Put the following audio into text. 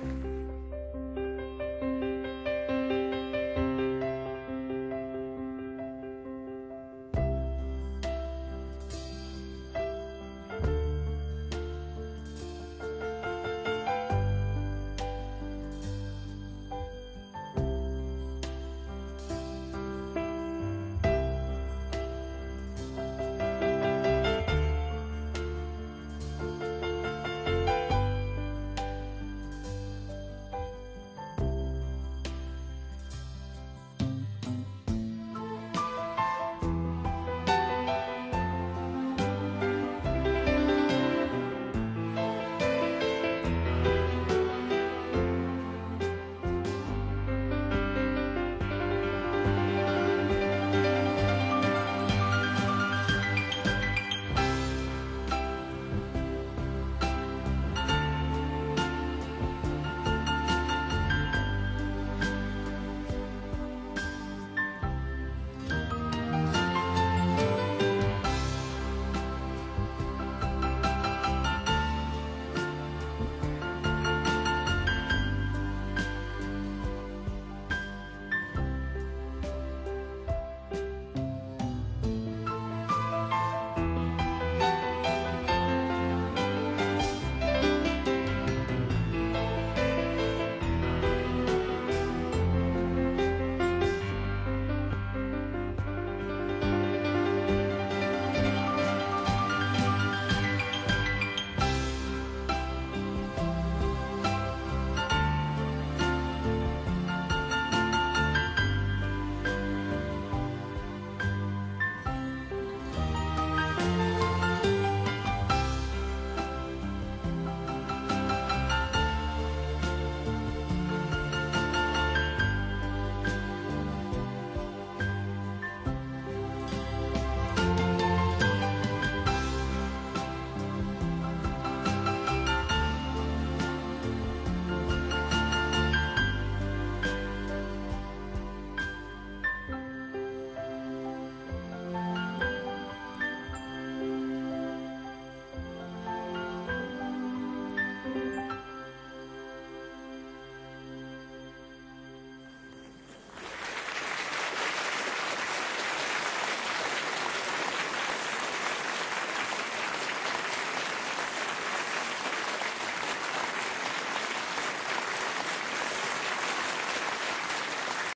음.